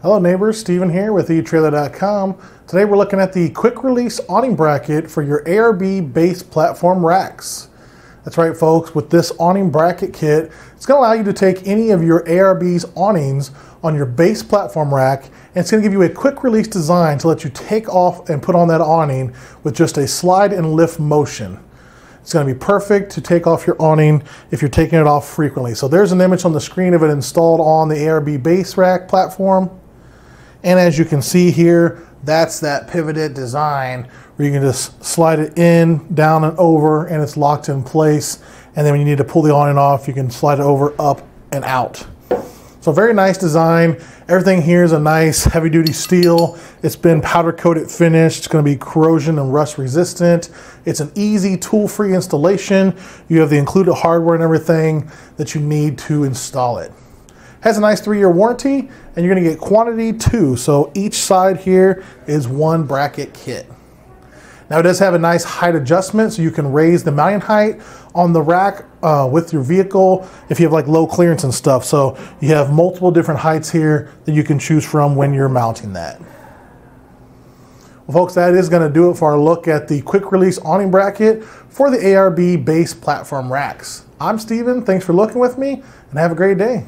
Hello neighbors, Steven here with eTrailer.com. Today we're looking at the quick release awning bracket for your ARB base platform racks. That's right folks, with this awning bracket kit, it's going to allow you to take any of your ARB's awnings on your base platform rack and it's going to give you a quick release design to let you take off and put on that awning with just a slide and lift motion. It's going to be perfect to take off your awning if you're taking it off frequently. So there's an image on the screen of it installed on the ARB base rack platform. And as you can see here, that's that pivoted design where you can just slide it in, down and over, and it's locked in place. And then when you need to pull the awning off, you can slide it over, up, and out. So very nice design. Everything here is a nice heavy duty steel. It's been powder coated finished. It's gonna be corrosion and rust resistant. It's an easy tool free installation. You have the included hardware and everything that you need to install it. Has a nice three-year warranty, and you're gonna get quantity two. So each side here is one bracket kit. Now it does have a nice height adjustment, so you can raise the mounting height on the rack uh, with your vehicle if you have like low clearance and stuff. So you have multiple different heights here that you can choose from when you're mounting that. Well, folks, that is going to do it for our look at the quick release awning bracket for the ARB base platform racks. I'm Steven. Thanks for looking with me, and have a great day.